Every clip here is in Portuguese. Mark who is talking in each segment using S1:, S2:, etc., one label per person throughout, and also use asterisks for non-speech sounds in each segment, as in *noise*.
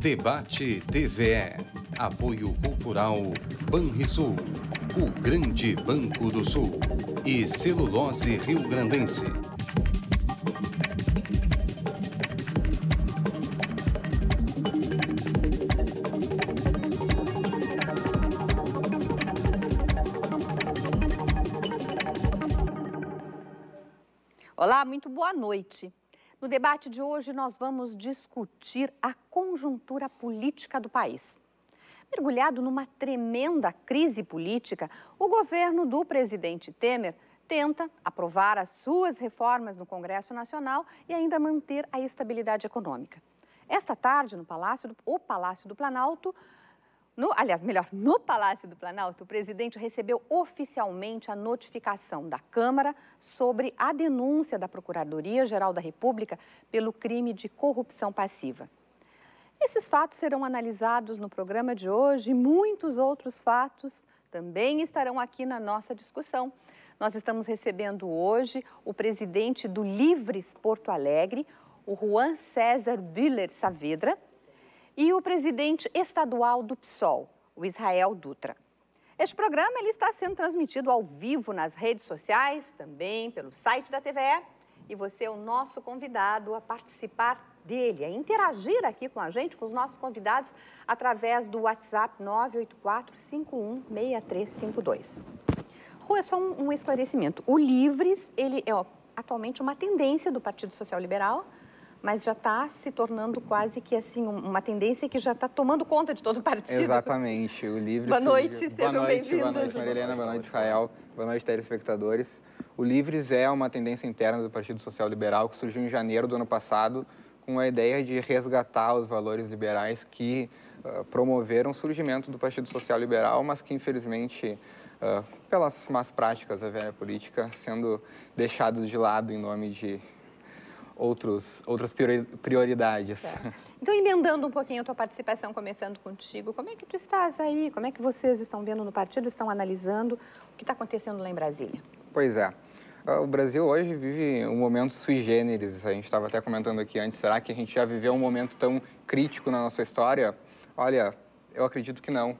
S1: Debate TVE. Apoio Cultural Banrisul. O Grande Banco do Sul. E Celulose Rio Grandense.
S2: Olá, muito boa noite. No debate de hoje, nós vamos discutir a conjuntura política do país. Mergulhado numa tremenda crise política, o governo do presidente Temer tenta aprovar as suas reformas no Congresso Nacional e ainda manter a estabilidade econômica. Esta tarde, no Palácio do, o Palácio do Planalto, no, aliás, melhor, no Palácio do Planalto, o presidente recebeu oficialmente a notificação da Câmara sobre a denúncia da Procuradoria-Geral da República pelo crime de corrupção passiva. Esses fatos serão analisados no programa de hoje e muitos outros fatos também estarão aqui na nossa discussão. Nós estamos recebendo hoje o presidente do Livres Porto Alegre, o Juan César Bühler Saavedra, e o presidente estadual do PSOL, o Israel Dutra. Este programa ele está sendo transmitido ao vivo nas redes sociais, também pelo site da TVE, e você é o nosso convidado a participar dele, a interagir aqui com a gente, com os nossos convidados, através do WhatsApp 984-516352. Rua, é só um, um, esclarecimento. O Livres, ele é ó, atualmente uma tendência do Partido Social Liberal, mas já está se tornando quase que assim uma tendência que já está tomando conta de todo o partido.
S3: Exatamente, o Livre.
S2: Boa noite, surgiu... sejam bem-vindos.
S3: Boa noite, Marilena, boa noite, Rael, boa noite, telespectadores. O Livres é uma tendência interna do Partido Social Liberal que surgiu em janeiro do ano passado com a ideia de resgatar os valores liberais que uh, promoveram o surgimento do Partido Social Liberal, mas que infelizmente uh, pelas más práticas da velha política, sendo deixados de lado em nome de outros, outras prioridades. *laughs*
S2: Então, emendando um pouquinho a tua participação, começando contigo, como é que tu estás aí? Como é que vocês estão vendo no partido, estão analisando o que está acontecendo lá em Brasília?
S3: Pois é. Ah, o Brasil hoje vive um momento sui generis, a gente estava até comentando aqui antes, será que a gente já viveu um momento tão crítico na nossa história? Olha, eu acredito que não.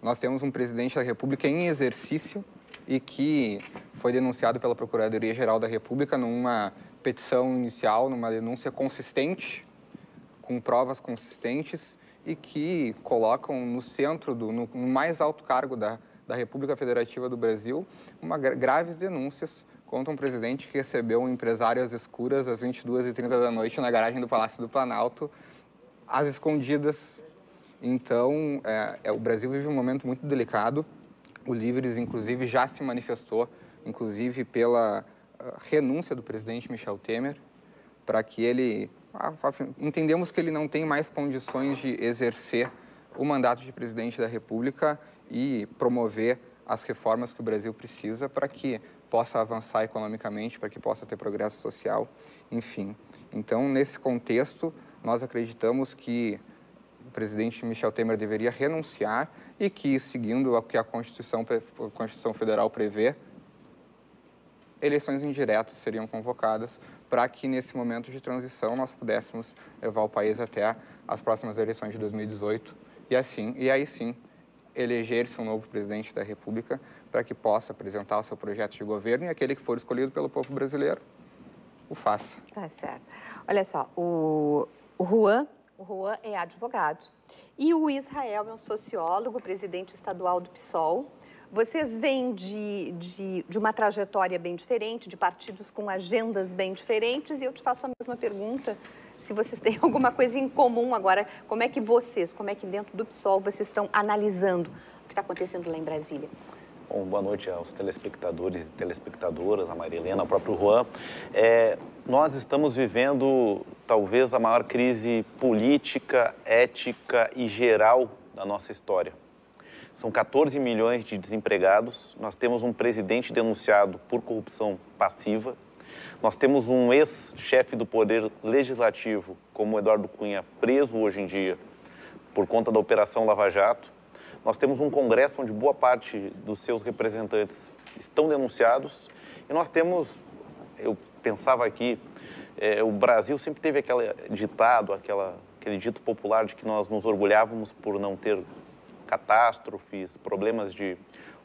S3: nós temos um presidente da República em exercício e que foi denunciado pela Procuradoria-Geral da República numa petição inicial, numa denúncia consistente, com provas consistentes e que colocam no centro, do, no, no mais alto cargo da, da República Federativa do Brasil, uma graves denúncias contra um presidente que recebeu um empresário às escuras às 22h30 da noite na garagem do Palácio do Planalto, às escondidas. Então, é, é, o Brasil vive um momento muito delicado. O Livres, inclusive, já se manifestou, inclusive pela renúncia do presidente Michel Temer, para que ele. Ah, entendemos que ele não tem mais condições de exercer o mandato de presidente da República e promover as reformas que o Brasil precisa para que possa avançar economicamente, para que possa ter progresso social, enfim. Então, nesse contexto, nós acreditamos que o presidente Michel Temer deveria renunciar e que, seguindo o que a Constituição, a Constituição Federal prevê, eleições indiretas seriam convocadas para que, nesse momento de transição, nós pudéssemos levar o país até as próximas eleições de 2018 e, assim, e aí sim eleger-se um novo presidente da República para que possa apresentar o seu projeto de governo e aquele que for escolhido pelo povo brasileiro o faça.
S2: Tá certo. Olha só, o, Juan, o Juan é advogado e o Israel é um sociólogo, presidente estadual do PSOL. Vocês vêm de, de, de, uma trajetória bem diferente, de partidos com agendas bem diferentes, e eu te faço a mesma pergunta. Se vocês *laughs* têm alguma coisa em comum agora, como é que vocês, como é que dentro do PSOL vocês estão analisando o que está acontecendo lá em Brasília?
S4: Bom, boa noite aos telespectadores e telespectadoras, a Maria Helena, ao próprio Juan. É, nós estamos vivendo talvez a maior crise política, ética e geral da nossa história. São 14 milhões de desempregados. Nós temos um presidente denunciado por corrupção passiva. Nós temos um ex-chefe do Poder Legislativo, como Eduardo Cunha, preso hoje em dia por conta da Operação Lava Jato. Nós temos um Congresso onde boa parte dos seus representantes estão denunciados. E nós temos, eu pensava aqui, é, o Brasil sempre teve aquele ditado, aquela aquele dito popular de que nós nos orgulhávamos por não ter catástrofes, problemas de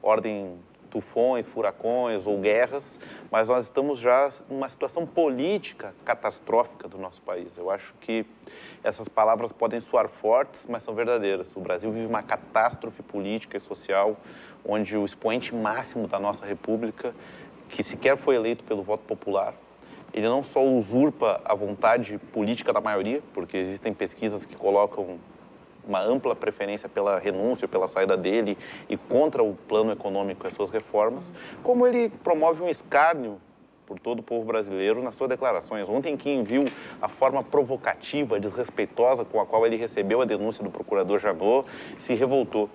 S4: ordem tufões, furacões ou guerras, mas nós estamos já numa situação política catastrófica do nosso país. Eu acho que essas palavras podem soar fortes, mas são verdadeiras. O Brasil vive uma catástrofe política e social, onde o expoente máximo da nossa República, que sequer foi eleito pelo voto popular, ele não só usurpa a vontade política da maioria, porque existem pesquisas que colocam uma ampla preferência pela renúncia, pela saída dele e contra o plano econômico e as suas reformas, como ele promove um escárnio por todo o povo brasileiro nas suas declarações. Ontem, quem viu a forma provocativa, desrespeitosa com a qual ele recebeu a denúncia do procurador Janot, se revoltou.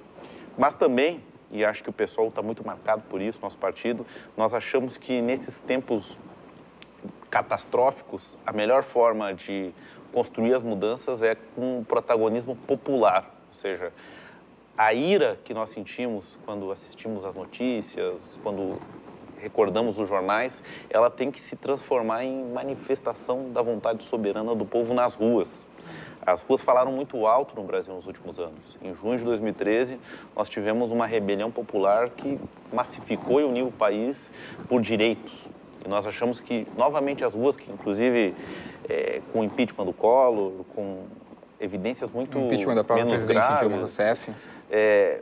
S4: Mas também, e acho que o pessoal está muito marcado por isso, nosso partido, nós achamos que nesses tempos catastróficos, a melhor forma de construir as mudanças é com um protagonismo popular, ou seja, a ira que nós sentimos quando assistimos às notícias, quando recordamos os jornais, ela tem que se transformar em manifestação da vontade soberana do povo nas ruas. As ruas falaram muito alto no Brasil nos últimos anos. Em junho de 2013, nós tivemos uma rebelião popular que massificou e uniu o país por direitos. Nós achamos que, novamente, as ruas, que inclusive é, com o impeachment do Collor, com evidências muito o impeachment da própria menos graves, Dilma Rousseff. É,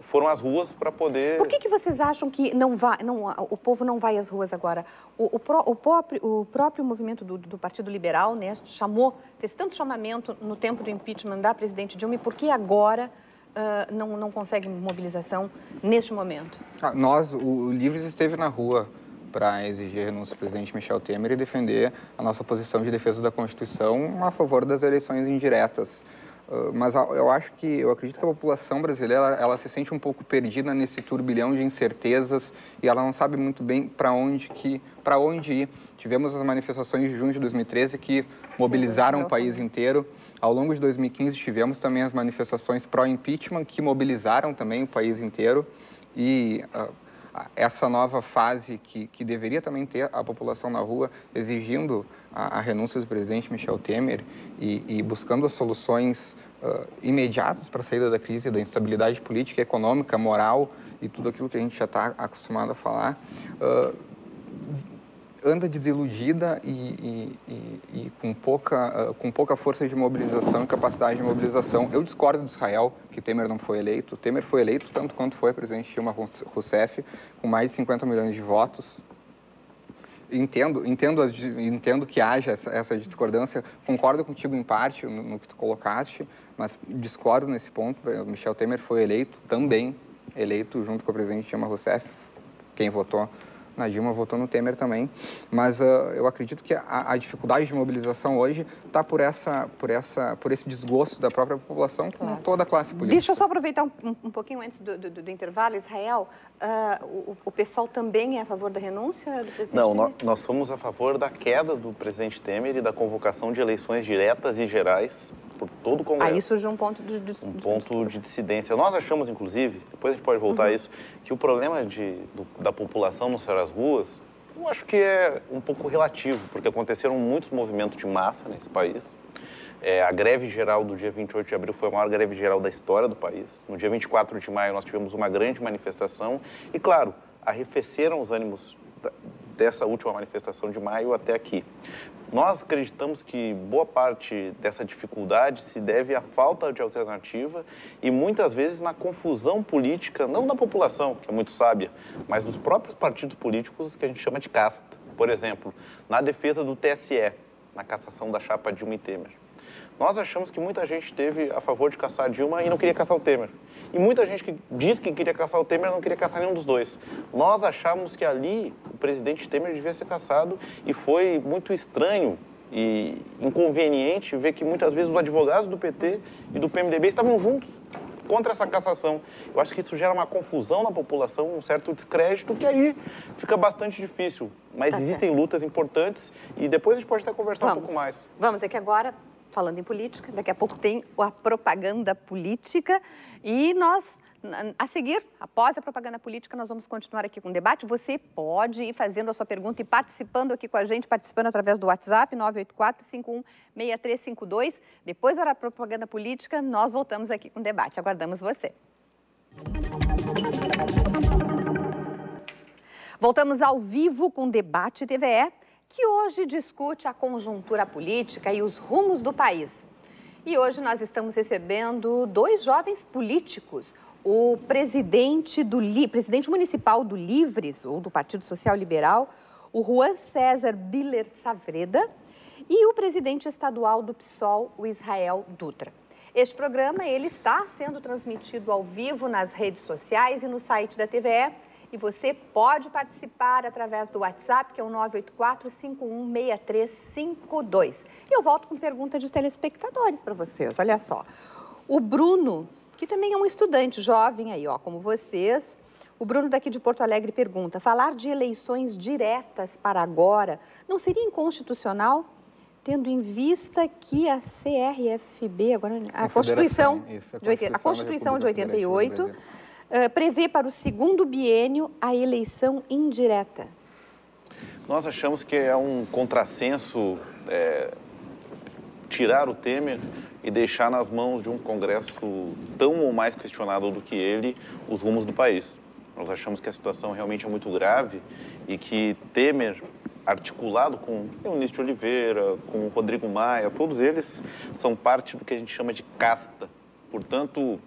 S4: foram às ruas para poder.
S2: Por que, que vocês acham que não vai, não, o povo não vai às ruas agora? O, o, o, próprio, o próprio movimento do, do, Partido Liberal né, chamou, fez tanto chamamento no tempo do impeachment da presidente Dilma, e por que agora uh, não, não consegue mobilização neste momento?
S3: Ah, nós, o, o Livres esteve na rua para exigir a renúncia do presidente Michel Temer e defender a nossa posição de defesa da Constituição a favor das eleições indiretas. Uh, mas eu acho que, eu acredito que a população brasileira, ela, ela, se sente um pouco perdida nesse turbilhão de incertezas e ela não sabe muito bem para onde, que, onde ir. Tivemos as manifestações de junho de 2013 que mobilizaram Sim, o país inteiro. Ao longo de 2015 tivemos também as manifestações pró-impeachment que mobilizaram também o país inteiro. E uh, essa nova fase que, que deveria também ter a população na rua exigindo a, a renúncia do presidente Michel Temer e, e buscando as soluções uh, imediatas para a saída da crise, da instabilidade política, econômica, moral e tudo aquilo que a gente já está acostumado a falar. Uh, anda desiludida e, e, e, e, com, pouca, uh, com pouca força de mobilização e capacidade de mobilização. Eu discordo de Israel que Temer não foi eleito. Temer foi eleito tanto quanto foi a presidente Dilma Rousseff, com mais de 50 milhões de votos. Entendo, entendo, entendo que haja essa, essa discordância. Concordo contigo em parte no, no que tu colocaste, mas discordo nesse ponto. Michel Temer foi eleito também, eleito junto com a presidente Dilma Rousseff. Quem votou na Dilma votou no Temer também, mas uh, eu acredito que a, a, dificuldade de mobilização hoje está por essa, por essa, por esse desgosto da própria população claro. com toda a classe política.
S2: Deixa eu só aproveitar um, um pouquinho antes do, do, do intervalo, Israel. Uh, o, o, pessoal também é a favor da renúncia do presidente
S4: Não,
S2: Temer?
S4: Nós, nós somos a favor da queda do presidente Temer e da convocação de eleições diretas e gerais por todo o Congresso.
S2: Aí surge um ponto de, de,
S4: um ponto de dissidência. Nós achamos, inclusive, depois a gente pode voltar uhum. a isso, que o problema de, do, da população no sair às ruas, eu acho que é um pouco relativo, porque aconteceram muitos movimentos de massa nesse país. É, a greve geral do dia 28 de abril foi a maior greve geral da história do país. No dia 24 de maio nós tivemos uma grande manifestação e, claro, arrefeceram os ânimos dessa última manifestação de maio até aqui. Nós acreditamos que boa parte dessa dificuldade se deve à falta de alternativa e muitas vezes na confusão política, não da população, que é muito sábia, mas dos próprios partidos políticos que a gente chama de casta. Por exemplo, na defesa do TSE, na cassação da chapa Dilma e Temer. Nós achamos que muita gente teve a favor de caçar Dilma e não queria caçar o Temer. E muita gente que diz que queria caçar o Temer não queria caçar nenhum dos dois. Nós achamos que ali o presidente Temer devia ser caçado e foi muito estranho e inconveniente ver que muitas vezes os advogados do PT e do PMDB estavam juntos contra essa cassação. Eu acho que isso gera uma confusão na população, um certo descrédito, que aí fica bastante difícil. Mas tá existem certo. lutas importantes e depois a gente pode até conversar Vamos. um pouco mais.
S2: Vamos, é que agora falando em política, daqui a pouco tem a propaganda política e nós A seguir, após a propaganda política, nós vamos continuar aqui com o debate. Você pode ir fazendo a sua pergunta e participando aqui com a gente, participando através do WhatsApp 984-516352. Depois da propaganda política, nós voltamos aqui com o debate. Aguardamos você. Voltamos ao vivo com o Debate TVE, que hoje discute a conjuntura política e os rumos do país. E hoje nós estamos recebendo dois jovens políticos, o presidente, do, presidente municipal do Livres, ou do Partido Social Liberal, o Juan César Biller Savreda, e o presidente estadual do PSOL, o Israel Dutra. Este programa ele está sendo transmitido ao vivo nas redes sociais e no site da TVE. E você pode participar através do WhatsApp, que é o 984-516352. E eu volto com pergunta de telespectadores para vocês. Olha só. O Bruno que também é um estudante jovem aí, ó, como vocês. O Bruno daqui de Porto Alegre pergunta: falar de eleições diretas para agora não seria inconstitucional, tendo em vista que a CRFB, agora a, a Constituição, isso, a Constituição, de, a Constituição de 88 eh, prevê para o segundo biênio a eleição indireta?
S4: Nós achamos que é um contrassenso é, tirar o Temer e deixar nas mãos de um Congresso tão ou mais questionado do que ele os rumos do país. Nós achamos que a situação realmente é muito grave e que Temer, articulado com Eunice de Oliveira, com Rodrigo Maia, todos eles são parte do que a gente chama de casta. Portanto,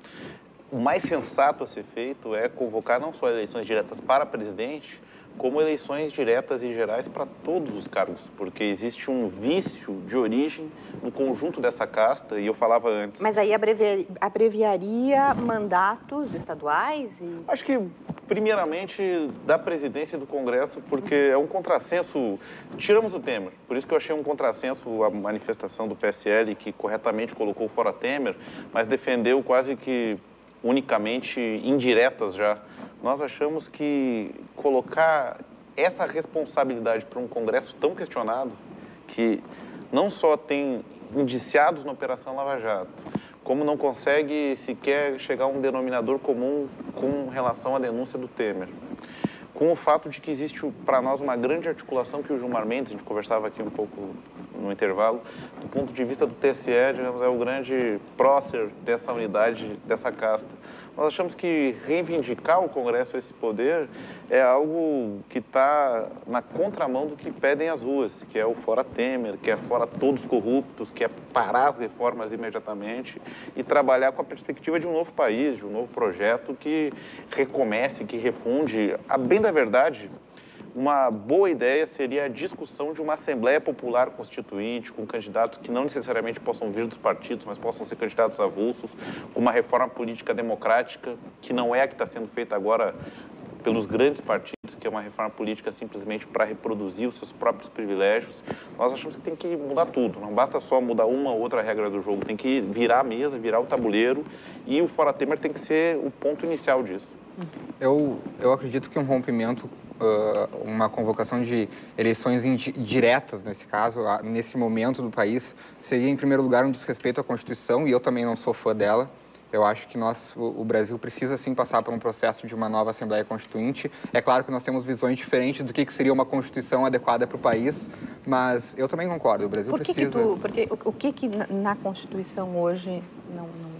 S4: o mais sensato a ser feito é convocar não só eleições diretas para presidente, como eleições diretas e gerais para todos os cargos, porque existe um vício de origem no conjunto dessa casta, e eu falava antes.
S2: Mas aí abreviaria, abreviaria mandatos estaduais? E...
S4: Acho que, primeiramente, da presidência do Congresso, porque é um contrassenso. Tiramos o Temer, por isso que eu achei um contrassenso a manifestação do PSL, que corretamente colocou fora Temer, mas defendeu quase que unicamente indiretas já nós achamos que colocar essa responsabilidade para um Congresso tão questionado, que não só tem indiciados na Operação Lava Jato, como não consegue sequer chegar a um denominador comum com relação à denúncia do Temer. Com o fato de que existe para nós uma grande articulação que o Gilmar Mendes, a gente conversava aqui um pouco no intervalo, do ponto de vista do TSE, digamos, é o grande prócer dessa unidade, dessa casta. Nós achamos que reivindicar o Congresso esse poder é algo que está na contramão do que pedem as ruas, que é o fora Temer, que é fora todos corruptos, que é parar as reformas imediatamente e trabalhar com a perspectiva de um novo país, de um novo projeto que recomece, que refunde. A bem da verdade, uma boa ideia seria a discussão de uma Assembleia Popular Constituinte, com candidatos que não necessariamente possam vir dos partidos, mas possam ser candidatos avulsos, com uma reforma política democrática, que não é a que está sendo feita agora pelos grandes partidos, que é uma reforma política simplesmente para reproduzir os seus próprios privilégios. Nós achamos que tem que mudar tudo, não basta só mudar uma ou outra regra do jogo, tem que virar a mesa, virar o tabuleiro e o Fora Temer tem que ser o ponto inicial disso.
S3: Eu, eu acredito que um rompimento uh, uma convocação de eleições diretas, nesse caso, nesse momento do país, seria, em primeiro lugar, um desrespeito à Constituição, e eu também não sou fã dela. Eu acho que nós, o Brasil precisa sim passar por um processo de uma nova Assembleia Constituinte. É claro que nós temos visões diferentes do que, que seria uma Constituição adequada para o país, mas eu também concordo. O Brasil
S2: por que
S3: precisa.
S2: Que tu, porque o, o que que na Constituição hoje não, não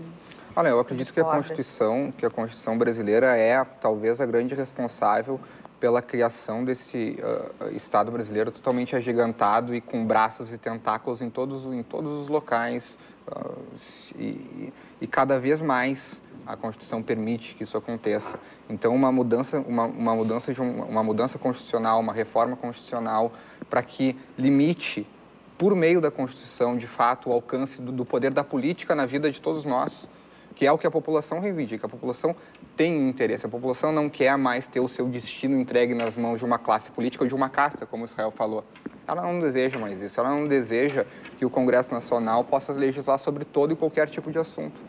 S3: Olha, eu acredito que a Constituição, que a Constituição brasileira é talvez a grande responsável pela criação desse uh, Estado brasileiro totalmente agigantado e com braços e tentáculos em todos, em todos os locais. Uh, e, e, cada vez mais a Constituição permite que isso aconteça. Então, uma mudança, uma, uma mudança, de um, uma mudança constitucional, uma reforma constitucional para que limite, por meio da Constituição, de fato, o alcance do, do poder da política na vida de todos nós que é o que a população reivindica. A população tem interesse, a população não quer mais ter o seu destino entregue nas mãos de uma classe política ou de uma casta, como Israel falou. Ela não deseja mais isso, ela não deseja que o Congresso Nacional possa legislar sobre todo e qualquer tipo de assunto.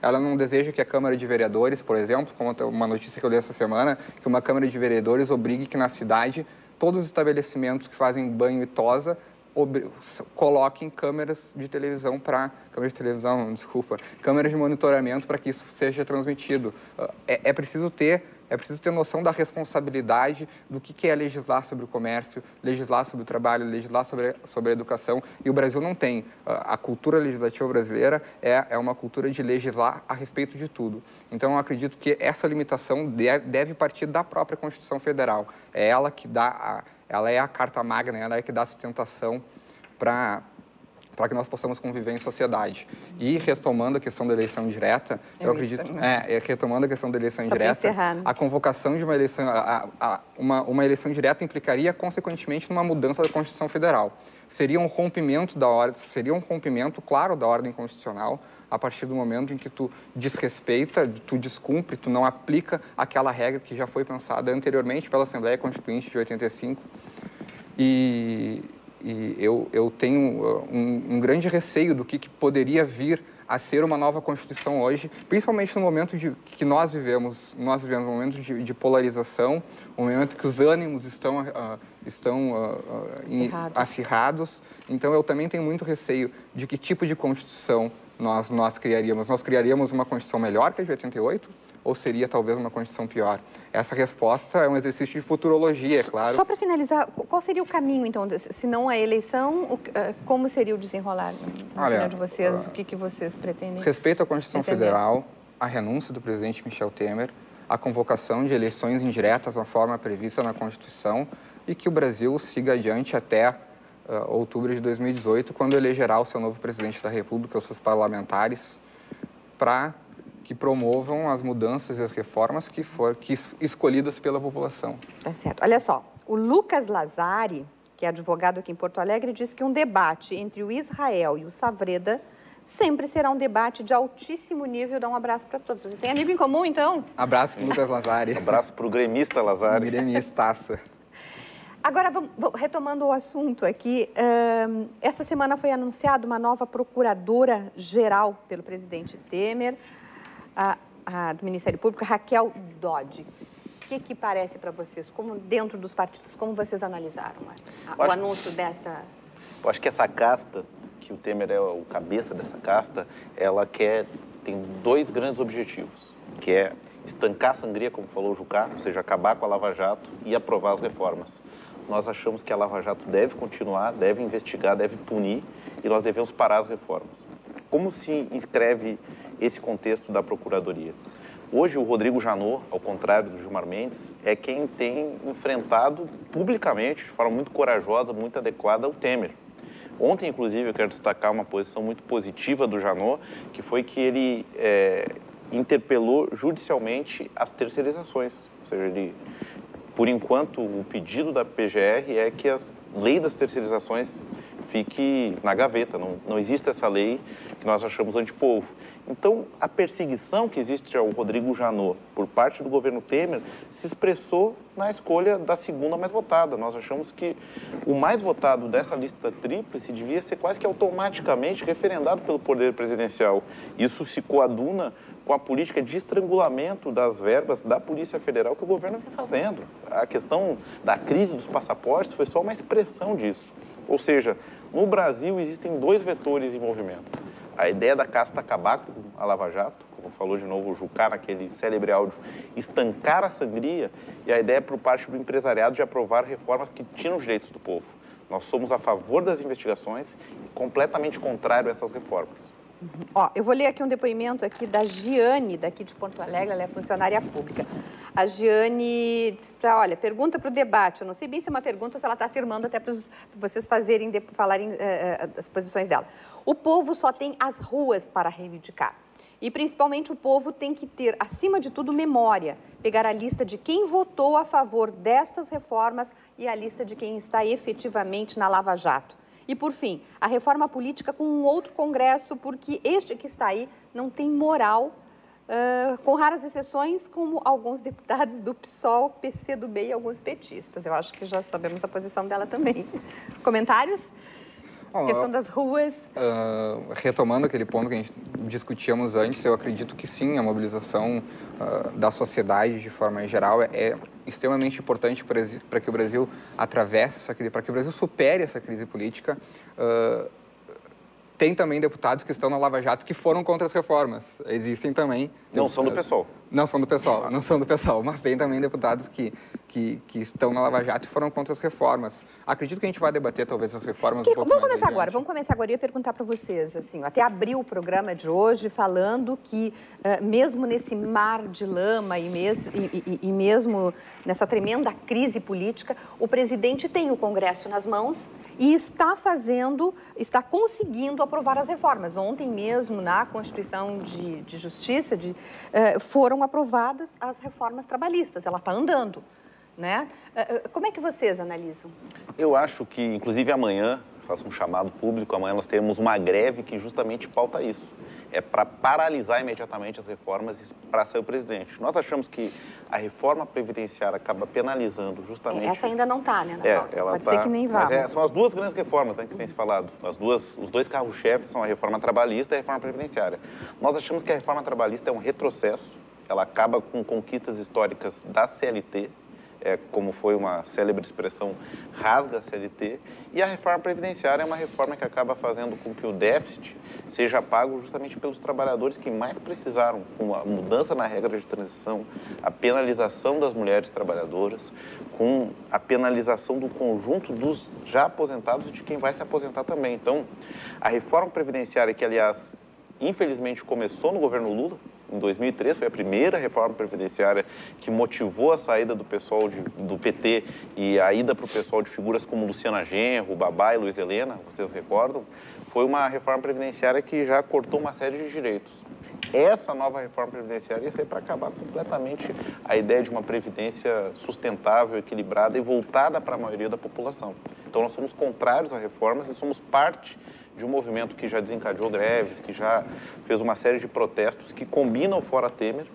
S3: Ela não deseja que a Câmara de Vereadores, por exemplo, como uma notícia que eu li essa semana, que uma Câmara de Vereadores obrigue que na cidade todos os estabelecimentos que fazem banho e tosa coloquem câmeras de televisão para câmeras de televisão, desculpa, câmeras de monitoramento para que isso seja transmitido. Uh, é, é preciso ter é preciso ter noção da responsabilidade do que é legislar sobre o comércio, legislar sobre o trabalho, legislar sobre, sobre a educação. E o Brasil não tem. A cultura legislativa brasileira é, é uma cultura de legislar a respeito de tudo. Então, eu acredito que essa limitação deve partir da própria Constituição Federal. É ela que dá, a, ela é a carta magna, ela é que dá sustentação para para que nós possamos conviver em sociedade. E retomando a questão da eleição direta, eu, eu acredito, é, é, retomando a questão da eleição Só direta, né? a convocação de uma eleição, a, a, uma, uma eleição direta implicaria consequentemente numa mudança da Constituição Federal. Seria um rompimento da ordem, seria um rompimento claro da ordem constitucional a partir do momento em que tu desrespeita, tu descumpre, tu não aplica aquela regra que já foi pensada anteriormente pela Assembleia Constituinte de 85. E, e eu, eu tenho uh, um, um, grande receio do que, que, poderia vir a ser uma nova Constituição hoje, principalmente no momento de, que nós vivemos, nós vivemos um momento de, de polarização, um momento que os ânimos estão, uh, estão uh, uh, em, acirrados. Então, eu também tenho muito receio de que tipo de Constituição nós, nós criaríamos. Nós criaríamos uma Constituição melhor que a de 88? ou seria talvez uma condição pior? Essa resposta é um exercício de futurologia, é claro.
S2: Só para finalizar, qual seria o caminho, então, se não a eleição, eh, como seria o desenrolar na opinião de vocês? Uh, o que, que vocês pretendem?
S3: Respeito à Constituição? Federal, a renúncia do presidente Michel Temer, a convocação de eleições indiretas na forma prevista na Constituição e que o Brasil siga adiante até uh, outubro de 2018, quando elegerá o seu novo presidente da República, os seus parlamentares, para que promovam as mudanças e as reformas que for que escolhidas pela população.
S2: Tá certo. Olha só, o Lucas Lazari, que é advogado aqui em Porto Alegre, diz que um debate entre o Israel e o Savreda sempre será um debate de altíssimo nível. Dá um abraço para todos. Vocês têm amigo em comum, então?
S3: Abraço para o Lucas Lazari.
S4: abraço para o gremista Lazari.
S3: Gremistaça.
S2: Agora, vamos, retomando o assunto aqui, um, essa semana foi anunciada uma nova procuradora-geral pelo presidente Temer a, a, do Ministério Público, Raquel Dodge. O que, que parece para vocês, como dentro dos partidos, como vocês analisaram a, o anúncio desta...
S4: Eu acho que essa casta, que o Temer é o cabeça dessa casta, ela quer, tem dois grandes objetivos, que é estancar a sangria, como falou o Jucá, ou seja, acabar com a Lava Jato e aprovar as reformas. Nós achamos que a Lava Jato deve continuar, deve investigar, deve punir e nós devemos parar as reformas. Como se inscreve esse contexto da Procuradoria. Hoje, o Rodrigo Janot, ao contrário do Gilmar Mendes, é quem tem enfrentado publicamente, de forma muito corajosa, muito adequada, o Temer. Ontem, inclusive, eu quero destacar uma posição muito positiva do Janot, que foi que ele é, interpelou judicialmente as terceirizações. Ou seja, ele, por enquanto, o pedido da PGR é que a lei das terceirizações fique na gaveta. Não, não existe essa lei que nós achamos antipovo. Então, a perseguição que existe ao Rodrigo Janot por parte do governo Temer se expressou na escolha da segunda mais votada. Nós achamos que o mais votado dessa lista tríplice devia ser quase que automaticamente referendado pelo poder presidencial. Isso se coaduna com a política de estrangulamento das verbas da Polícia Federal que o governo vem fazendo. A questão da crise dos passaportes foi só uma expressão disso. Ou seja, no Brasil existem dois vetores em movimento a ideia da casta acabar com a Lava Jato, como falou de novo o Jucá naquele célebre áudio, estancar a sangria e a ideia por parte do empresariado de aprovar reformas que tiram os direitos do povo. Nós somos a favor das investigações e completamente contrário a essas reformas.
S2: Uhum. Ó, eu vou ler aqui um depoimento aqui da Giane, daqui de Porto Alegre, ela é funcionária pública. A Giane diz para, olha, pergunta para o debate. Eu não sei bem se é uma pergunta ou se ela está afirmando até para vocês fazerem, falarem uh, as posições dela. O povo só tem as ruas para reivindicar. E principalmente o povo tem que ter, acima de tudo, memória. Pegar a lista de quem votou a favor destas reformas e a lista de quem está efetivamente na Lava Jato. E, por fim, a reforma política com um outro Congresso, porque este que está aí não tem moral, uh, com raras exceções, como alguns deputados do PSOL, PCdoB e alguns petistas. Eu acho que já sabemos a posição dela também. *laughs* Comentários? Bom, questão das ruas.
S3: Uh, retomando aquele ponto que a gente discutíamos antes, eu acredito que sim, a mobilização uh, da sociedade de forma geral é, extremamente importante para que o Brasil atravesse essa crise, para que o Brasil supere essa crise política. Uh, tem também deputados que estão na Lava Jato que foram contra as reformas. Existem também.
S4: Não são do pessoal.
S3: Não são do pessoal, não são do pessoal, mas tem também deputados que, que, que estão na Lava Jato e foram contra as reformas. Acredito que a gente vai debater talvez as reformas
S2: que,
S3: um pouco
S2: Vamos começar agora, vamos começar agora. Eu ia perguntar para vocês, assim, até abrir o programa de hoje falando que uh, mesmo nesse mar de lama e, mes, e, e, e mesmo nessa tremenda crise política, o presidente tem o Congresso nas mãos e está fazendo, está conseguindo aprovar as reformas. Ontem mesmo, na Constituição de, de Justiça, de, uh, foram aprovadas as reformas trabalhistas. Ela está andando. Né? Uh, como é que vocês analisam?
S4: Eu acho que, inclusive amanhã, faço um chamado público, amanhã nós temos uma greve que justamente pauta isso é para paralisar imediatamente as reformas para sair o presidente. Nós achamos que a reforma previdenciária acaba penalizando justamente...
S2: Essa ainda não está, né,
S4: é, ela
S2: Pode
S4: tá,
S2: ser que nem vá.
S4: Mas é, são as duas grandes reformas né, que tem se falado. As duas, os dois carros-chefes são a reforma trabalhista e a reforma previdenciária. Nós achamos que a reforma trabalhista é um retrocesso, ela acaba com conquistas históricas da CLT, é, como foi uma célebre expressão, rasga a CLT, e a reforma previdenciária é uma reforma que acaba fazendo com que o déficit seja pago justamente pelos trabalhadores que mais precisaram, com a mudança na regra de transição, a penalização das mulheres trabalhadoras, com a penalização do conjunto dos já aposentados e de quem vai se aposentar também. Então, a reforma previdenciária, que aliás, infelizmente começou no governo Lula, em 2003, foi a primeira reforma previdenciária que motivou a saída do pessoal de, do PT e a ida para o pessoal de figuras como Luciana Genro, Babá e Luiz Helena, vocês recordam? Foi uma reforma previdenciária que já cortou uma série de direitos. Essa nova reforma previdenciária ia ser para acabar completamente a ideia de uma previdência sustentável, equilibrada e voltada para a maioria da população. Então, nós somos contrários a reformas e somos parte de um movimento que já desencadeou greves, que já fez uma série de protestos que combinam fora Temer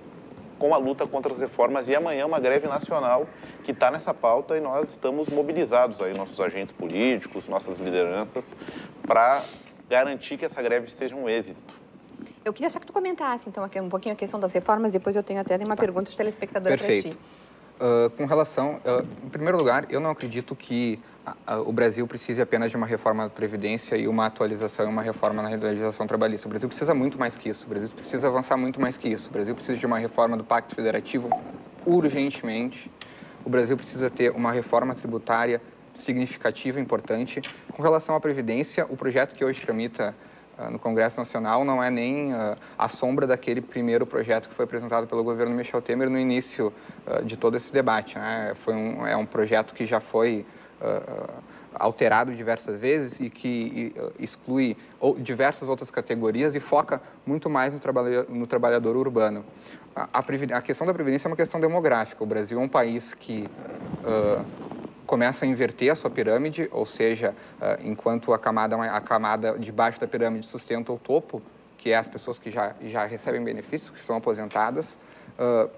S4: com a luta contra as reformas e amanhã uma greve nacional que está nessa pauta e nós estamos mobilizados aí, nossos agentes políticos, nossas lideranças, para garantir que essa greve seja um êxito.
S2: Eu queria só que tu comentasse, então, aqui um pouquinho a questão das reformas, depois eu tenho até uma pergunta de telespectador para ti.
S3: Com relação, uh, em primeiro lugar, eu não acredito que o Brasil precise apenas de uma reforma da Previdência e uma atualização e uma reforma na legislação trabalhista. O Brasil precisa muito mais que isso. O Brasil precisa avançar muito mais que isso. O Brasil precisa de uma reforma do Pacto Federativo urgentemente. O Brasil precisa ter uma reforma tributária significativa, importante. Com relação à Previdência, o projeto que hoje tramita no Congresso Nacional não é nem uh, a sombra daquele primeiro projeto que foi apresentado pelo governo Michel Temer no início uh, de todo esse debate. Né? Foi um, é um projeto que já foi alterado diversas vezes e que exclui diversas outras categorias e foca muito mais no, trabalha, no trabalhador urbano. A, a, a, questão da previdência é uma questão demográfica. O Brasil é um país que uh, começa a inverter a sua pirâmide, ou seja, uh, enquanto a camada, a camada de baixo da pirâmide sustenta o topo, que é as pessoas que já, já recebem benefícios, que são aposentadas, uh,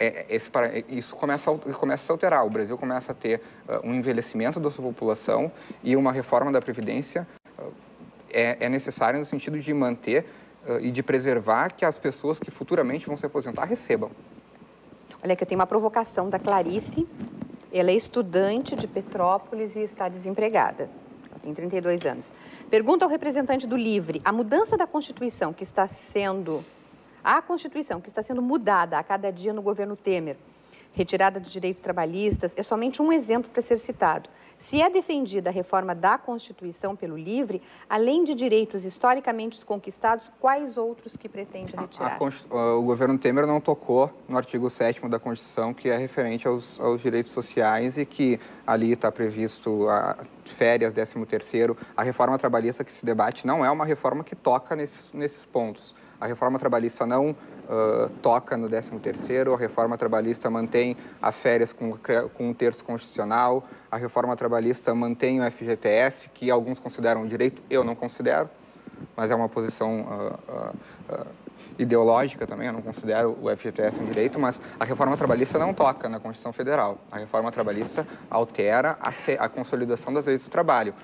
S3: é, esse, isso começa a, começa a se alterar. O Brasil começa a ter uh, um envelhecimento da sua população e uma reforma da Previdência é, é necessária no sentido de manter e de preservar que as pessoas que futuramente vão se aposentar recebam.
S2: Olha, que eu tenho uma provocação da Clarice. Ela é estudante de Petrópolis e está desempregada. Ela tem 32 anos. Pergunta ao representante do Livre: a mudança da Constituição que está sendo a Constituição, que está sendo mudada a cada dia no governo Temer, retirada de direitos trabalhistas, é somente um exemplo para ser citado. Se é defendida a reforma da Constituição pelo LIVRE, além de direitos historicamente conquistados, quais outros que pretende retirar?
S3: A, a, o governo Temer não tocou no artigo 7 da Constituição, que é referente aos, aos direitos sociais e que ali está previsto a férias, 13 terceiro. A reforma trabalhista que se debate não é uma reforma que toca nesses, nesses pontos. A reforma trabalhista não uh, toca no 13º, a reforma trabalhista mantém as férias com, com um terço constitucional, a reforma trabalhista mantém o FGTS, que alguns consideram um direito, eu não considero, mas é uma posição uh, uh, ideológica também, eu não considero o FGTS um direito, mas a reforma trabalhista não toca na Constituição Federal. A reforma trabalhista altera a, a consolidação das leis do trabalho.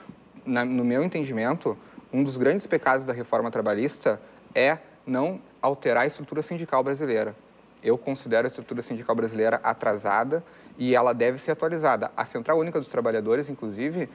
S3: Na, no meu entendimento, um dos grandes pecados da reforma trabalhista é não alterar a estrutura sindical brasileira. Eu considero a estrutura sindical brasileira atrasada e ela deve ser atualizada. A Central Única dos Trabalhadores, inclusive,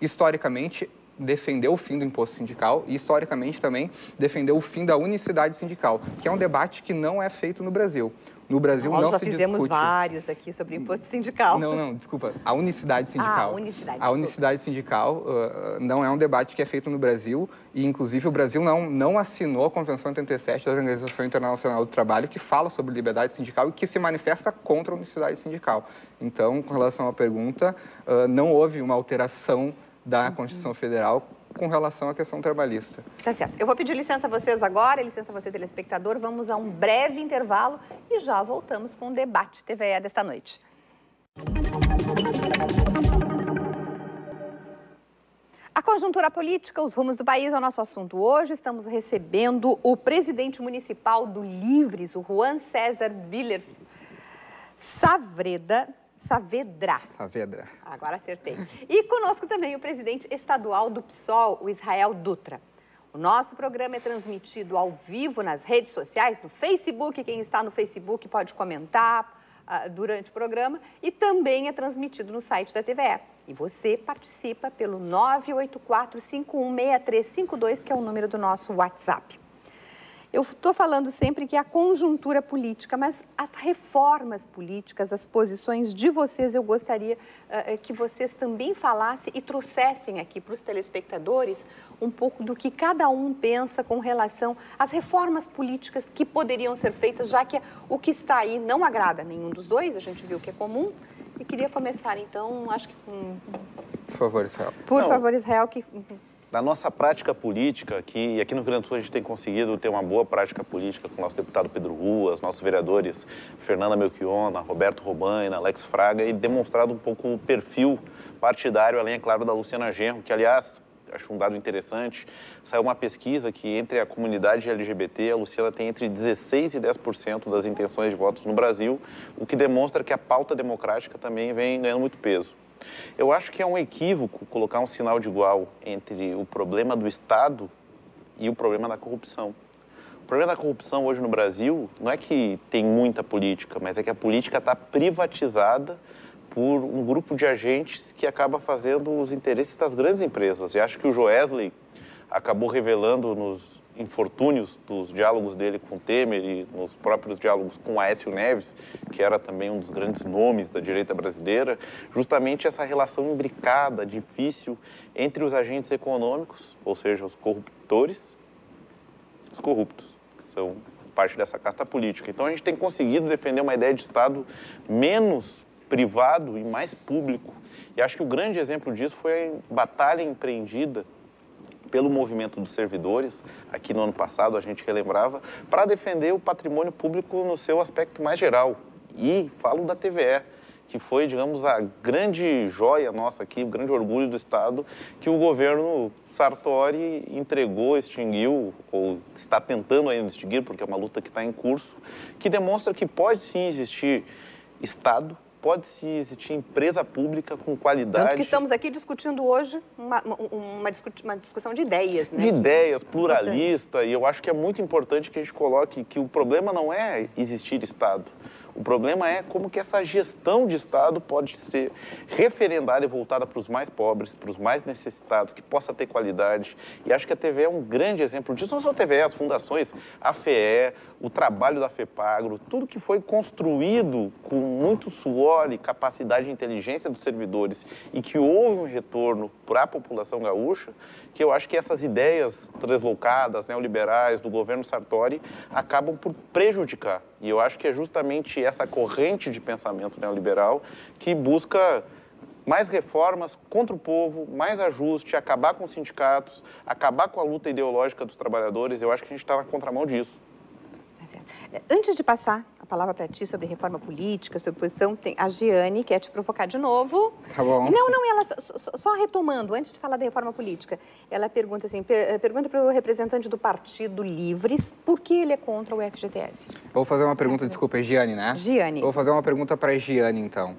S3: historicamente defendeu o fim do imposto sindical e, historicamente, também defendeu o fim da unicidade sindical, que é um debate que não é feito no Brasil. No Brasil
S2: Nós
S3: não
S2: já
S3: se
S2: fizemos
S3: discute.
S2: vários aqui sobre imposto sindical.
S3: Não, não, desculpa. A unicidade sindical.
S2: Ah, unicidade,
S3: A unicidade sindical uh, não é um debate que é feito no Brasil e, inclusive, o Brasil não, não assinou a Convenção 87 da Organização Internacional do Trabalho, que fala sobre liberdade sindical e que se manifesta contra a unicidade sindical. Então, com relação à pergunta, uh, não houve uma alteração da. Constituição Federal com relação à questão trabalhista.
S2: Tá certo. Eu vou pedir licença a vocês agora, licença a você, telespectador. Vamos a um breve intervalo e já voltamos com o debate TVE desta noite. A conjuntura política, os rumos do país é o nosso assunto hoje. Estamos recebendo o presidente municipal do Livres, o Juan César Biller Savreda, Saavedra.
S3: Saavedra.
S2: Agora acertei. E conosco também o presidente estadual do PSOL, o Israel Dutra. O nosso programa é transmitido ao vivo nas redes sociais, no Facebook. Quem está no Facebook pode comentar ah, durante o programa. E também é transmitido no site da TVE. E você participa pelo 984-516352, que é o número do nosso WhatsApp. Eu estou falando sempre que é a conjuntura política, mas as reformas políticas, as posições de vocês, eu gostaria uh, que vocês também falassem e trouxessem aqui para os telespectadores um pouco do que cada um pensa com relação às reformas políticas que poderiam ser feitas, já que o que está aí não agrada nenhum dos dois, a gente viu que é comum. E queria começar, então, acho que. com-
S3: Por favor, Israel.
S2: Por
S4: Não.
S2: favor, Israel, que.
S4: Na nossa prática política, aqui, e aqui no Rio Grande do Sul a gente tem conseguido ter uma boa prática política com o nosso deputado Pedro Ruas, nossos vereadores Fernanda Melchiona, Roberto Robaina, Alex Fraga, e demonstrado um pouco o perfil partidário, além, é claro, da Luciana Genro, que, aliás, acho um dado interessante, saiu uma pesquisa que entre a comunidade LGBT, a Luciana tem entre 16% e 10% das intenções de votos no Brasil, o que demonstra que a pauta democrática também vem ganhando muito peso. Eu acho que é um equívoco colocar um sinal de igual entre o problema do Estado e o problema da corrupção. O problema da corrupção hoje no Brasil não é que tem muita política, mas é que a política está privatizada por um grupo de agentes que acaba fazendo os interesses das grandes empresas. E acho que o Joesley acabou revelando nos infortúnios dos diálogos dele com Temer e nos próprios diálogos com Aécio Neves, que era também um dos grandes nomes da direita brasileira, justamente essa relação imbricada, difícil, entre os agentes econômicos, ou seja, os corruptores, os corruptos, que são parte dessa casta política. Então a gente tem conseguido defender uma ideia de Estado menos privado e mais público. E acho que o grande exemplo disso foi a batalha empreendida pelo movimento dos servidores, aqui no ano passado a gente relembrava, para defender o patrimônio público no seu aspecto mais geral. E falo da TVE, que foi, digamos, a grande joia nossa aqui, o grande orgulho do Estado, que o governo Sartori entregou, extinguiu, ou está tentando ainda extinguir, porque é uma luta que está em curso, que demonstra que pode sim existir Estado, pode sim existir empresa pública com qualidade.
S2: Tanto que estamos aqui discutindo hoje uma, uma, uma discu- uma discussão de ideias, né?
S4: de ideias, pluralista, e eu acho que é muito importante que a gente coloque que o problema não é existir Estado. O problema é como que essa gestão de Estado pode ser referendada e voltada para os mais pobres, para os mais necessitados, que possa ter qualidade. E acho que a TVE é um grande exemplo disso. Não só a TVE, as fundações, a FEE, o trabalho da FEPAGRO, tudo que foi construído com muito suor e capacidade de inteligência dos servidores e que houve um retorno para a população gaúcha, que eu acho que essas ideias translocadas, neoliberais do governo Sartori acabam por prejudicar. E eu acho que é justamente essa corrente de pensamento neoliberal que busca mais reformas contra o povo, mais ajuste, acabar com os sindicatos, acabar com a luta ideológica dos trabalhadores. Eu acho que a gente está na contramão disso.
S2: Tá. Antes de passar a palavra para ti sobre reforma política, sobre posição, tem a Giane quer te provocar de novo.
S3: Tá bom.
S2: Não, não, ela só, só- retomando, antes de falar da reforma política, ela pergunta assim, per- pergunta para o representante do Partido Livres por que ele é contra o FGTS.
S3: Vou fazer uma pergunta, desculpa, é Giane, né?
S2: Giane.
S3: Vou fazer uma pergunta para a Giane, então.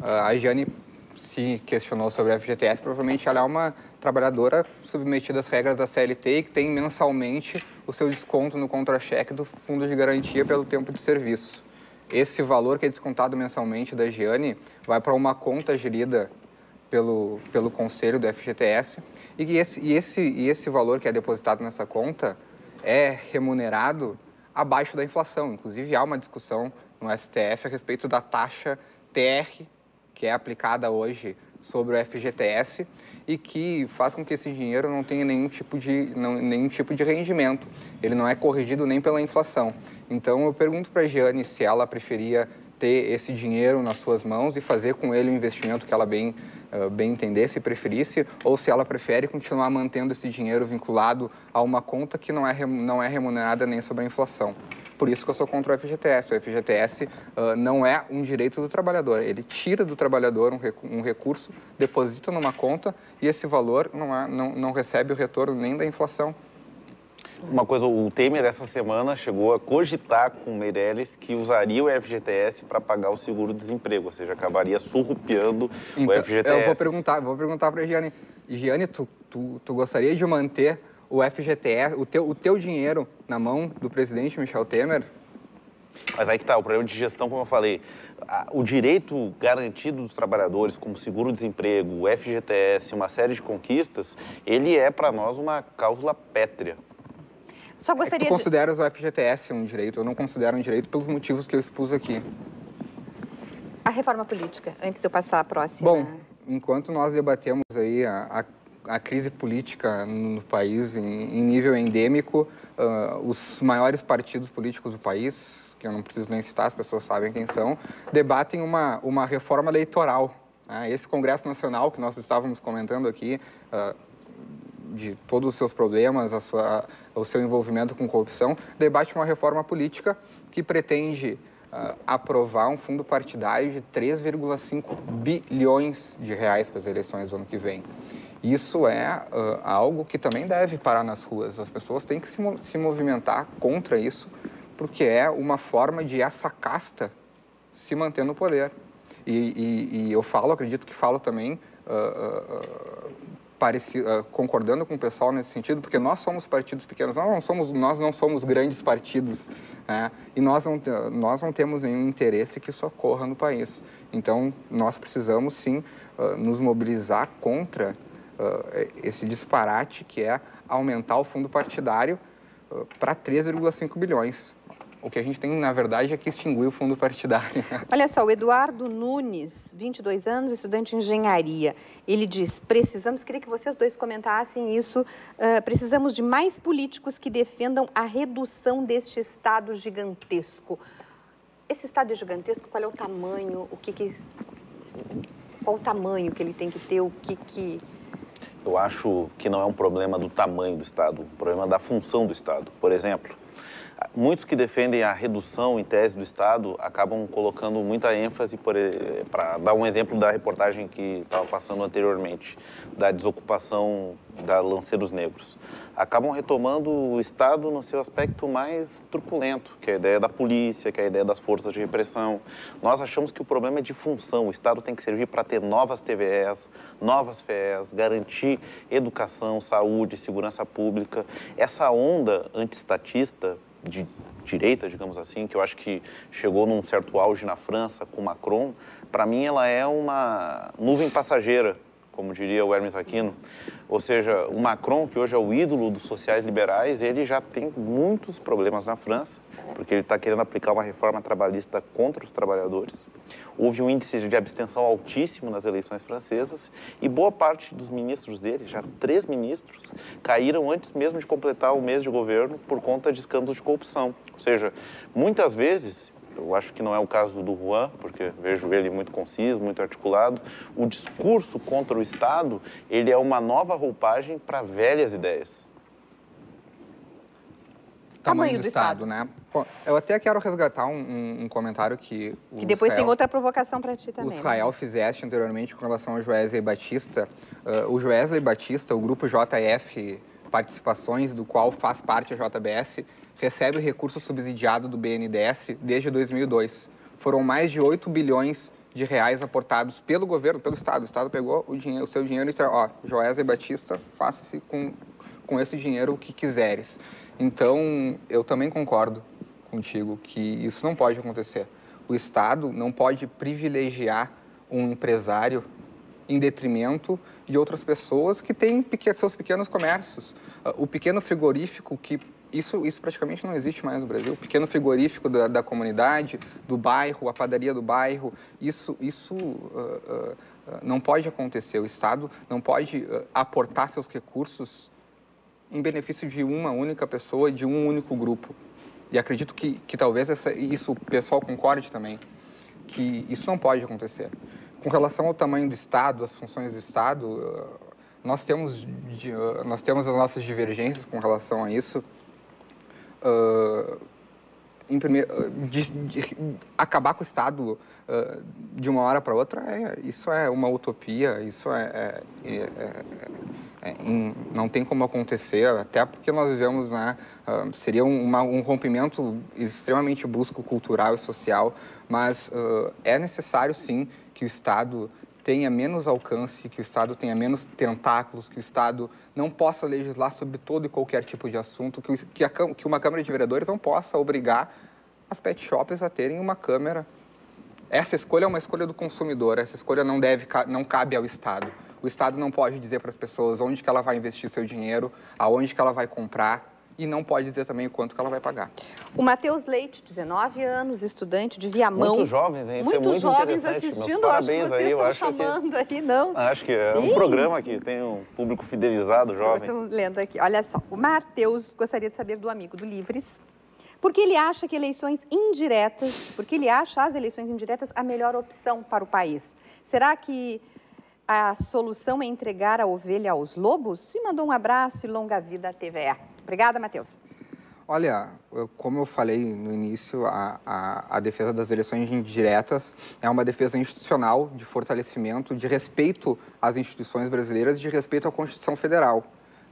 S3: Ah, a Giane se questionou sobre a FGTS, provavelmente ela é uma trabalhadora submetida às regras da CLT e que tem mensalmente o seu desconto no contra-cheque do Fundo de Garantia pelo tempo de serviço. Esse valor que é descontado mensalmente da Giane vai para uma conta gerida pelo, pelo conselho do FGTS e esse, e, esse, e esse valor que é depositado nessa conta é remunerado abaixo da inflação. Inclusive, há uma discussão no STF a respeito da taxa TR, que é aplicada hoje sobre o FGTS e que faz com que esse dinheiro não tenha nenhum tipo de, não, nenhum tipo de rendimento. Ele não é corrigido nem pela inflação. Então, eu pergunto para a Giane se ela preferia ter esse dinheiro nas suas mãos e fazer com ele o investimento que ela bem eh, bem entender, se preferisse, ou se ela prefere continuar mantendo esse dinheiro vinculado a uma conta que não é, não é remunerada nem sobre a inflação. Por isso que eu sou contra o FGTS. O FGTS uh, não é um direito do trabalhador. Ele tira do trabalhador um, recu um recurso, deposita numa conta e esse valor não, é, não, não recebe o retorno nem da inflação,
S4: uma coisa, o Temer essa semana chegou a cogitar com Meirelles que usaria o FGTS para pagar o seguro-desemprego, ou seja, acabaria surrupiando então, o FGTS.
S3: Eu vou perguntar, vou perguntar para a Giane. Giane, tu, tu, tu gostaria de manter o FGTS, o teu, o teu dinheiro na mão do presidente Michel Temer?
S4: Mas aí que está, o problema de gestão, como eu falei, o direito garantido dos trabalhadores, como seguro-desemprego, o FGTS, uma série de conquistas, ele é para nós uma cláusula pétrea.
S3: Só gostaria é tu consideras o FGTS um direito? Eu não considero um direito pelos motivos que eu expus aqui.
S2: A reforma política, antes de eu passar a próxima.
S3: Bom, enquanto nós debatemos aí a, a, a crise política no país em, em nível endêmico, uh, os maiores partidos políticos do país, que eu não preciso nem citar, as pessoas sabem quem são, debatem uma, uma reforma eleitoral. Né? Esse Congresso Nacional que nós estávamos comentando aqui, uh, de todos os seus problemas, a sua, o seu envolvimento com corrupção, debate uma reforma política que pretende uh, aprovar um fundo partidário de 3,5 bilhões de reais para as eleições do ano que vem. Isso é uh, algo que também deve parar nas ruas. As pessoas têm que se, se movimentar contra isso, porque é uma forma de essa casta se manter no poder. E, e, e eu falo, acredito que falo também uh, uh, concordando com o pessoal nesse sentido, porque nós somos partidos pequenos, nós não somos, nós não somos grandes partidos, né? e nós não, nós não temos nenhum interesse que isso ocorra no país. Então, nós precisamos sim nos mobilizar contra uh, esse disparate que é aumentar o fundo partidário para 3,5 bilhões. O que a gente tem, na verdade, é que extinguir o fundo partidário. *laughs*
S2: Olha só, o Eduardo Nunes, 22 anos, estudante de engenharia. Ele diz: precisamos, queria que vocês dois comentassem isso, uh, precisamos de mais políticos que defendam a redução deste Estado gigantesco. Esse Estado é gigantesco, qual é o tamanho? O que, que qual o tamanho que ele tem que ter? O que que
S4: eu acho que não é um problema do tamanho do Estado, um problema da função do Estado. Por exemplo, Muitos que defendem a redução em tese do Estado acabam colocando muita ênfase, para dar um exemplo da reportagem que estava passando anteriormente, da desocupação da Lanceiros Negros. Acabam retomando o Estado no seu aspecto mais truculento, que é a ideia da polícia, que é a ideia das forças de repressão. Nós achamos que o problema é de função. O Estado tem que servir para ter novas TVEs, novas FES, garantir educação, saúde, segurança pública. Essa onda antiestatista de direita, digamos assim, que eu acho que chegou num certo auge na França com Macron, para mim ela é uma nuvem passageira, como diria o Hermes Aquino. Ou seja, o Macron, que hoje é o ídolo dos sociais liberais, ele já tem muitos problemas na França, porque ele está querendo aplicar uma reforma trabalhista contra os trabalhadores. Houve um índice de abstenção altíssimo nas eleições francesas e boa parte dos ministros dele, já três ministros, caíram antes mesmo de completar o mês de governo por conta de escândalos de corrupção. Ou seja, muitas vezes eu acho que não é o caso do Juan, porque vejo ele muito conciso, muito articulado. O discurso contra o Estado, ele é uma nova roupagem para velhas ideias.
S3: Tamanho, Tamanho do, do Estado, Estado, né? Bom, eu até quero resgatar um, um, um comentário que...
S2: Que depois Israel, tem outra provocação para ti também.
S3: O né? Israel né? fizeste anteriormente com relação ao Joesley Batista. Uh, o Joesley Batista, o grupo JF Participações, do qual faz parte a JBS, recebe recurso subsidiado do BNDES desde 2002. Foram mais de 8 bilhões de reais aportados pelo governo, pelo Estado. O Estado pegou o, dinheiro, o seu dinheiro e ó, Joésia Batista, faça-se com, com esse dinheiro o que quiseres. Então, eu também concordo contigo que isso não pode acontecer. O Estado não pode privilegiar um empresário em detrimento de outras pessoas que têm seus pequenos comércios. Ah, o pequeno frigorífico que isso, isso praticamente não existe mais no Brasil. O pequeno frigorífico da, da comunidade, do bairro, a padaria do bairro, isso, isso uh, uh, não pode acontecer. O Estado não pode uh, aportar seus recursos em benefício de uma única pessoa, de um único grupo. E acredito que, que talvez essa, isso o pessoal concorde também, que isso não pode acontecer. Com relação ao tamanho do Estado, às funções do Estado, nós temos, nós temos as nossas divergências com relação a isso uh, em primeiro, de, de, acabar com o Estado uh, de uma hora para outra, é, isso é uma utopia, isso é, é, é, é não tem como acontecer, até porque nós vivemos, né, uh, seria uma, um rompimento extremamente brusco cultural e social, mas é necessário sim que o Estado tenha menos alcance, que o Estado tenha menos tentáculos, que o Estado não possa legislar sobre todo e qualquer tipo de assunto, que, que, a, que uma Câmara de Vereadores não possa obrigar as pet shops a terem uma câmera. Essa escolha é uma escolha do consumidor, essa escolha não, deve, não cabe ao Estado. O Estado não pode dizer para as pessoas onde que ela vai investir seu dinheiro, aonde que ela vai comprar, e não pode dizer também quanto que ela vai pagar.
S2: O Matheus Leite, 19 anos, estudante de Viamão.
S4: Muitos jovens, hein? Isso
S2: Muitos
S4: é muito
S2: jovens assistindo, acho que vocês aí, estão chamando que... aí, não?
S4: Acho que é tem? um programa que tem um público fidelizado, jovem.
S2: Estou lendo aqui, olha só. O Matheus gostaria de saber do amigo do Livres, porque ele acha que eleições indiretas, porque ele acha as eleições indiretas a melhor opção para o país. Será que a solução é entregar a ovelha aos lobos? E mandou um abraço e longa vida à TVE. Obrigada, Matheus.
S3: Olha, como eu falei no início, a, a, a, defesa das eleições indiretas é uma defesa institucional de fortalecimento, de respeito às instituições brasileiras, de respeito à Constituição Federal,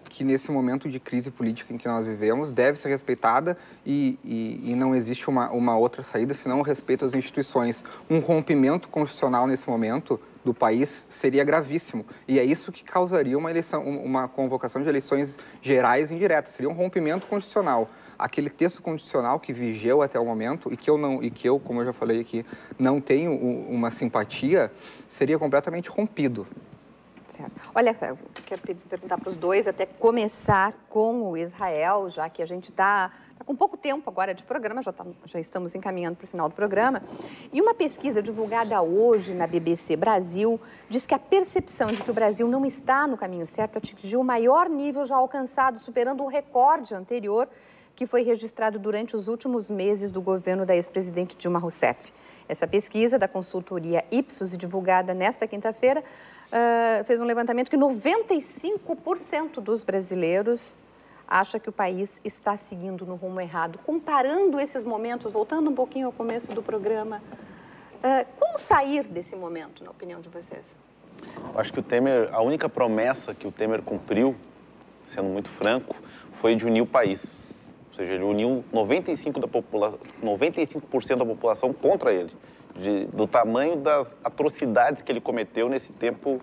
S3: que nesse momento de crise política em que nós vivemos deve ser respeitada e, e, e não existe uma, uma outra saída senão o respeito às instituições. Um rompimento constitucional nesse momento do país seria gravíssimo. E é isso que causaria uma, eleição, uma convocação de eleições gerais indiretas. Seria um rompimento constitucional. Aquele texto constitucional que vigeu até o momento e que eu não e que eu, como eu já falei aqui, não tenho uma simpatia, seria completamente rompido.
S2: Certo. Olha, eu quero perguntar para os dois, até começar com o Israel, já que a gente está tá com pouco tempo agora de programa, já, tá, já estamos encaminhando para o final do programa. E uma pesquisa divulgada hoje na BBC Brasil diz que a percepção de que o Brasil não está no caminho certo atingiu o maior nível já alcançado, superando o recorde anterior que foi registrado durante os últimos meses do governo da ex-presidente Dilma Rousseff. Essa pesquisa da consultoria Ipsos, divulgada nesta quinta-feira, fez um levantamento que 95% dos brasileiros acha que o país está seguindo no rumo errado. Comparando esses momentos, voltando um pouquinho ao começo do programa, uh, como sair desse momento, na opinião de vocês?
S4: Acho que o Temer, a única promessa que o Temer cumpriu, sendo muito franco, foi de unir o país. Ou seja, ele uniu 95%, da, popula 95 da população contra ele de, do tamanho das atrocidades que ele cometeu nesse tempo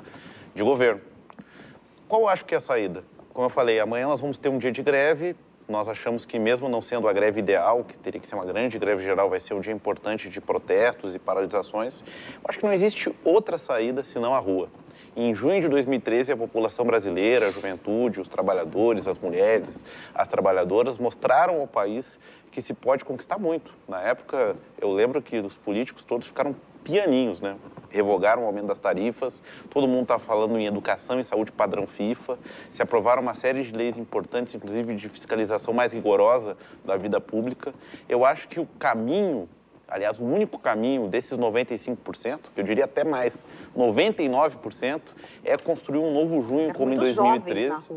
S4: de governo. Qual eu acho que é a saída? Como eu falei, amanhã nós vamos ter um dia de greve. Nós achamos que, mesmo não sendo a greve ideal, que teria que ser uma grande greve geral, vai ser um dia importante de protestos e paralisações. Eu acho que não existe outra saída senão a rua. Em junho de 2013, a população brasileira, a juventude, os trabalhadores, as mulheres, as trabalhadoras mostraram ao país que se pode conquistar muito. Na época, eu lembro que os políticos todos ficaram pianinhos, né? Revogaram o aumento das tarifas, todo mundo está falando em educação e saúde padrão FIFA, se aprovaram uma série de leis importantes, inclusive de fiscalização mais rigorosa da vida pública. Eu acho que o caminho Aliás, o único caminho desses 95%, que eu diria até mais, 99%, é construir um novo junho, é como em 2013,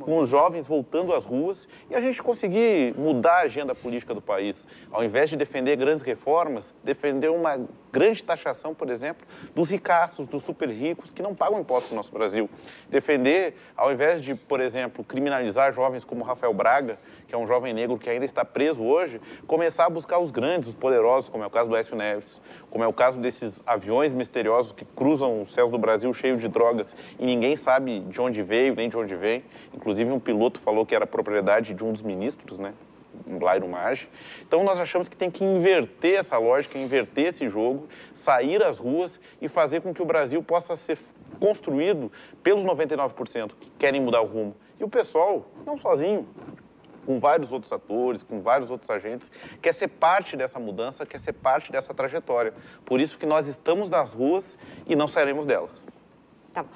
S4: com os jovens voltando às ruas e a gente conseguir mudar a agenda política do país. Ao invés de defender grandes reformas, defender uma grande taxação, por exemplo, dos ricaços, dos super ricos que não pagam impostos no nosso Brasil. Defender, ao invés de, por exemplo, criminalizar jovens como Rafael Braga, que é um jovem negro que ainda está preso hoje, começar a buscar os grandes, os poderosos, como é o caso do Écio Neves, como é o caso desses aviões misteriosos que cruzam os céus do Brasil cheios de drogas e ninguém sabe de onde veio nem de onde vem. Inclusive, um piloto falou que era propriedade de um dos ministros, né? Blairo Maggi. Então, nós achamos que tem que inverter essa lógica, inverter esse jogo, sair às ruas e fazer com que o Brasil possa ser construído pelos 99% que querem mudar o rumo. E o pessoal, não sozinho, com vários outros atores, com vários outros agentes, quer ser parte dessa mudança, quer ser parte dessa trajetória. Por isso que nós estamos nas ruas e não sairemos delas.
S2: Tá bom.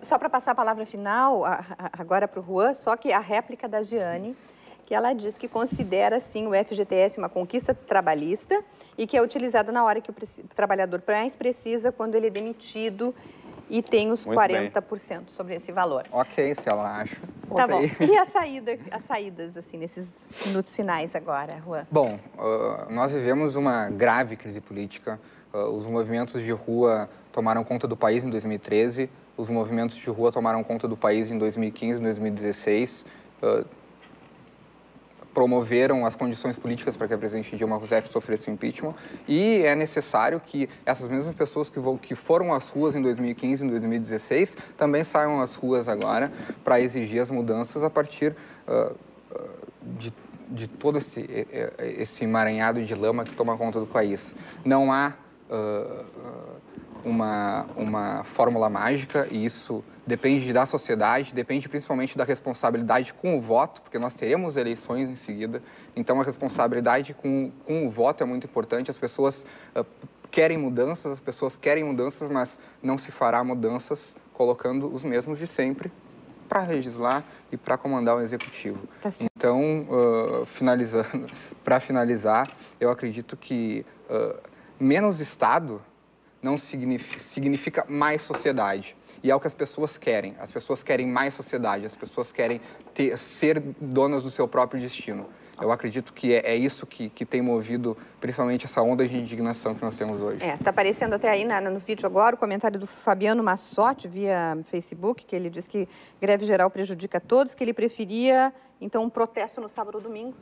S2: Só para passar a palavra final, agora para o Juan, só que a réplica da Giane, que ela diz que considera, sim, o FGTS uma conquista trabalhista e que é utilizado na hora que o trabalhador mais precisa, quando ele é demitido e tem os Muito 40% bem. sobre esse valor.
S3: Ok, se ela acha.
S2: Tá bom. E a saída, as saídas, assim, nesses minutos finais agora, Juan?
S3: Bom, uh, nós vivemos uma grave crise política. Uh, os movimentos de rua tomaram conta do país em 2013, os movimentos de rua tomaram conta do país em 2015, 2016. Uh, promoveram as condições políticas para que a presidente Dilma Rousseff sofresse o impeachment e é necessário que essas mesmas pessoas que, vão, que foram às ruas em 2015 e 2016 também saiam às ruas agora para exigir as mudanças a partir uh, de, de todo esse, esse emaranhado de lama que toma conta do país. Não há uh, uma, uma fórmula mágica e isso depende da sociedade, depende principalmente da responsabilidade com o voto, porque nós teremos eleições em seguida, então a responsabilidade com, com o voto é muito importante. As pessoas uh, querem mudanças, as pessoas querem mudanças, mas não se fará mudanças colocando os mesmos de sempre para legislar e para comandar o executivo. Tá então, uh, finalizando, *laughs* para finalizar, eu acredito que uh, menos Estado não significa, significa mais sociedade. E é o que as pessoas querem. As pessoas querem mais sociedade, as pessoas querem ter, ser donas do seu próprio destino. Eu acredito que é, é isso que, que, tem movido principalmente essa onda de indignação que nós temos hoje.
S2: É, está aparecendo até aí na, no vídeo agora o comentário do Fabiano Massotti via Facebook, que ele diz que greve geral prejudica todos, que ele preferia, então, um protesto no sábado ou domingo.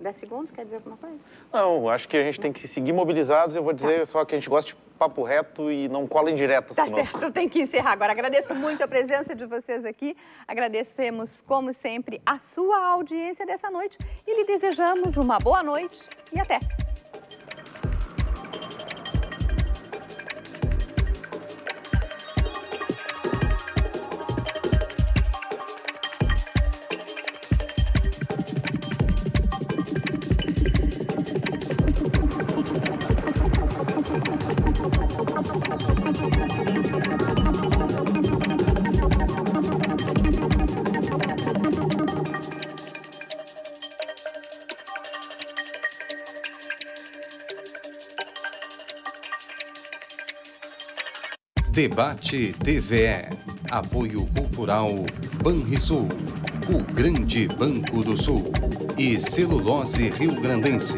S2: 10 segundos, quer dizer alguma coisa?
S4: Não, acho que a gente tem que seguir mobilizados. Eu vou dizer tá. só que a gente gosta de papo reto e não cola em diretas.
S2: Tá certo, eu tenho que encerrar agora. Agradeço muito a presença de vocês aqui. Agradecemos, como sempre, a sua audiência dessa noite e lhe desejamos uma boa noite e até.
S1: Debate TVE. Apoio Cultural Banrisul. O Grande Banco do Sul. E Celulose Rio Grandense.